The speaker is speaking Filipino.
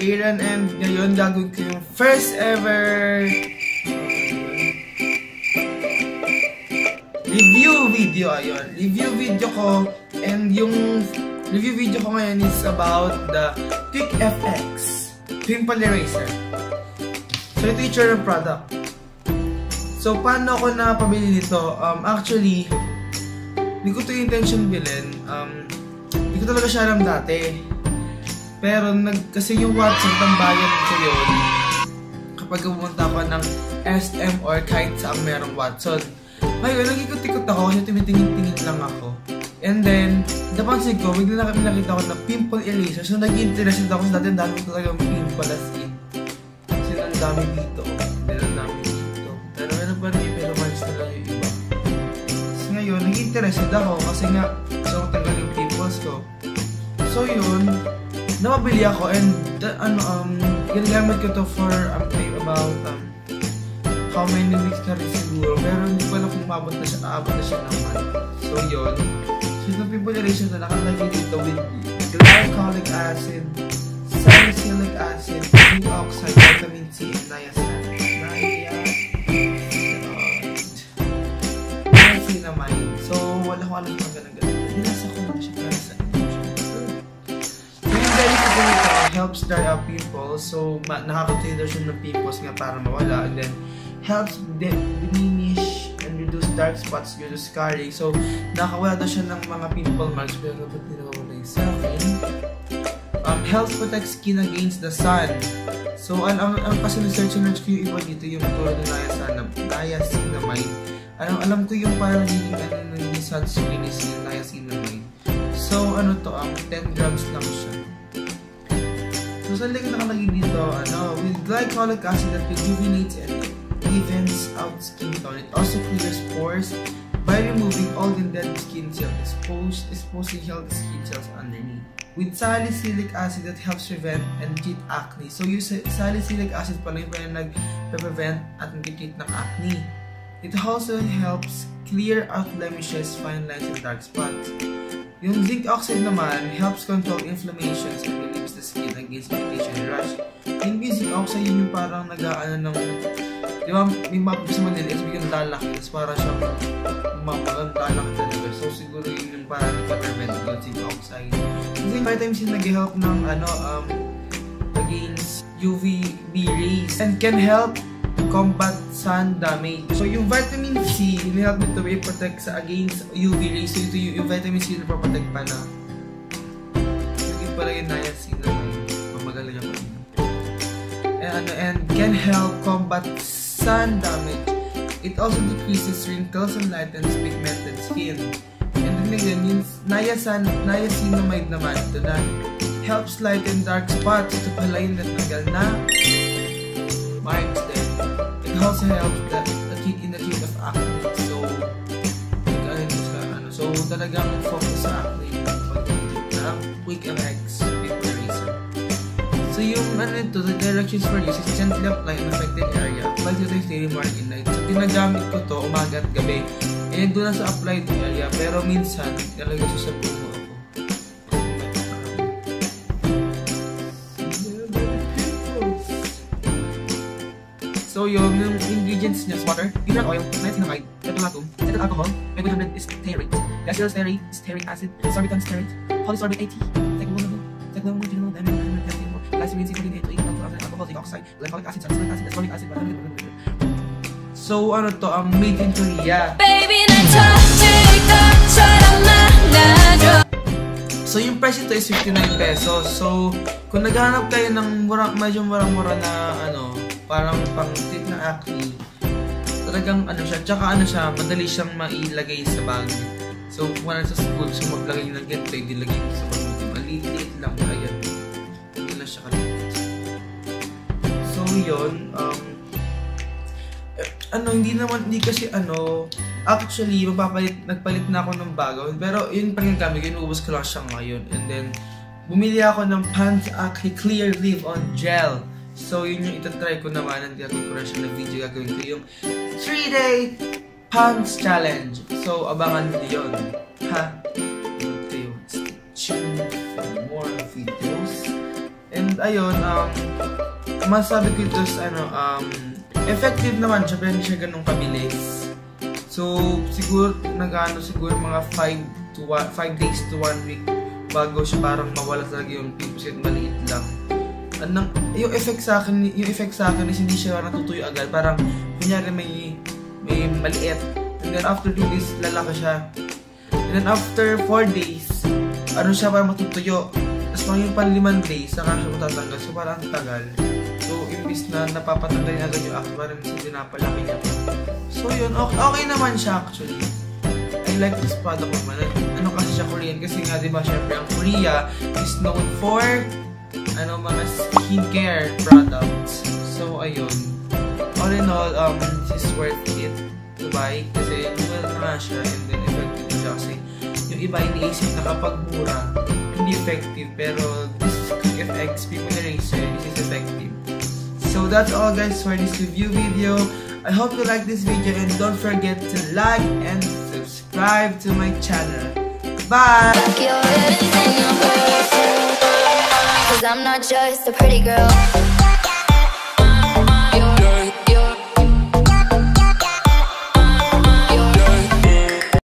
and and ngayon gagawin ko yung first ever review video, ayun. Review video ko and yung review video ko ngayon is about the Quick FX Pimple Eraser. So, ito yung ng product. So, paano ako napabili nito? Um, actually, hindi ko ito yung intention bilhin. Um, hindi ko talaga siya alam dati. Pero nag, kasi yung WhatsApp ng bayan ko yun, kapag pumunta ako ng SM or kahit saan merong Watson. Ngayon, nag-ikot-ikot ako kasi tumitingin-tingin lang ako. And then, napansin ko, bigla na kami nakita ko na pimple eraser. So, nag-interested ako sa dati, dami ko talaga pimple as in. Kasi ang dami dito. Meron dami dito. Pero meron pa rin, pero months na lang yung iba. Kasi ngayon, nag-interested ako kasi nga, gusto ko tanggal yung pimples ko. So, yun, napabili ako and the, ano um ginagamit ko to for um, about um, how many weeks na rin siguro. Pero hindi ko alam kung mabot na siya naabot na siya naman so yun. So yung preparation na nakalagay dito with glycolic acid salicylic acid zinc oxide vitamin C and niacin. Niacinamide so wala ko alam kung ganun helps dry up pimples. So, nakaka-trigger siya ng pimples nga para mawala. And then, helps diminish and reduce dark spots due to scarring. So, nakawala daw siya ng mga pimple marks. Pero dapat hindi nakawala yung sa akin. Um, helps protect skin against the sun. So, ang, ang, kasi research and ko yung iba dito, yung tulad ng niacinamide. niacinamide. Alam, alam ko yung parang nagiging ano, nagiging sunscreen is yung niacinamide. So, ano to, um, 10 grams lang siya. So, sa likod nakalagay dito, ano, with glycolic acid that rejuvenates and evens out skin tone. It also clears pores by removing all the dead skin cells exposed, exposing healthy skin cells underneath. With salicylic acid that helps prevent and treat acne. So, yung salicylic acid pala yung pala nag-prevent at nag-treat ng acne. It also helps clear out blemishes, fine lines, and dark spots. Yung zinc oxide naman helps control inflammations and relieves the skin against irritation and rash. Yung zinc oxide yun yung parang nag-aano ng di ba may map sa Manila is bigyan lalaki tapos para siyang mamagang lalaki talaga so siguro yun yung parang nagpa-prevent yung zinc oxide kasi vitamin C nag-help ng ano um against UVB rays and can help combat sun damage. So, yung vitamin C, help nito may protect sa against UV rays. So, ito yung, yung vitamin C na protect pa na. Yung pala yung niacinamide. Mamagaling ako. And, ano, and can help combat sun damage. It also decreases wrinkles and lightens pigmented skin. And then again, yung niacin, niacinamide naman, ito na, helps lighten dark spots. Ito pala yung natanggal na marks helps that the kid in the case of acne. So, ano siya, ano, so talagang focus sa acne ng Quick MX Paper Eraser. So yung ano ito, the directions for use is gently apply in affected area. Apply to the daily morning night. So ginagamit ko to umaga at gabi. Eh doon na sa applied area, pero minsan talaga siya yung, ingredients niya is water, mineral oil, niacinamide, petrolatum, cetyl alcohol, 500 stearate, gaseous stearate, stearic acid, sorbitan stearate, polysorbate 80, technological, diamine, glycerin, citrulline, 8 alcohol, zinc oxide, glycolic acid, salicylic acid, ascorbic acid, So ano to, um, made in Korea. Baby, So yung price ito is 59 pesos. So kung naghahanap kayo ng mura, medyo murang-mura na ano, parang pang treat na acne. Talagang ano siya, tsaka ano siya, madali siyang mailagay sa bag. So, kung wala sa school, so maglagay ng ganito, hindi lagay mo sa bag. Maliliit lang, ayan. Hindi lang siya kaliit. So, yun, um, eh, ano, hindi naman, hindi kasi ano, actually, mapapalit, nagpalit na ako ng bago. Pero, yun pa rin gamit, inuubos ko lang siya ngayon. And then, bumili ako ng Pants Acne Clear Leave-On Gel. So, yun yung itatry ko naman. Ang gagawin ko na ng video. Gagawin ko yung 3-day pants challenge. So, abangan nyo yun. Ha? Okay, stay tuned for more videos. And ayun, um, masabi ko ito ano, um, effective naman siya, pero hindi siya ganun kabilis. So, siguro, nag-ano, siguro mga 5 to 1, 5 days to 1 week bago siya parang mawala talaga yung pimples kahit maliit lang. Anong, yung effect sa akin, yung effect sa akin is hindi siya natutuyo agad. Parang, kunyari may, may maliit. And then after 2 days, lalaki siya. And then after 4 days, ano siya parang matutuyo. Tapos mga yung pan 5 days, saka siya matatanggal. So parang ang tagal. So, imbis na napapatanggal niya agad yung acne, parang minsan pinapalaki niya. So yun, okay, okay naman siya actually. I like this product naman. Ano kasi siya Korean? Kasi nga, di ba, syempre, ang Korea is known for ano mga skincare products. So, ayun. All in all, um, this is worth it to buy. Kasi, well na nga siya and then effective siya. Kasi, yung iba iniisip na kapag mura, hindi effective. Pero, this FX People this is effective. So, that's all guys for this review video. I hope you like this video and don't forget to like and subscribe to my channel. Bye! Just a pretty girl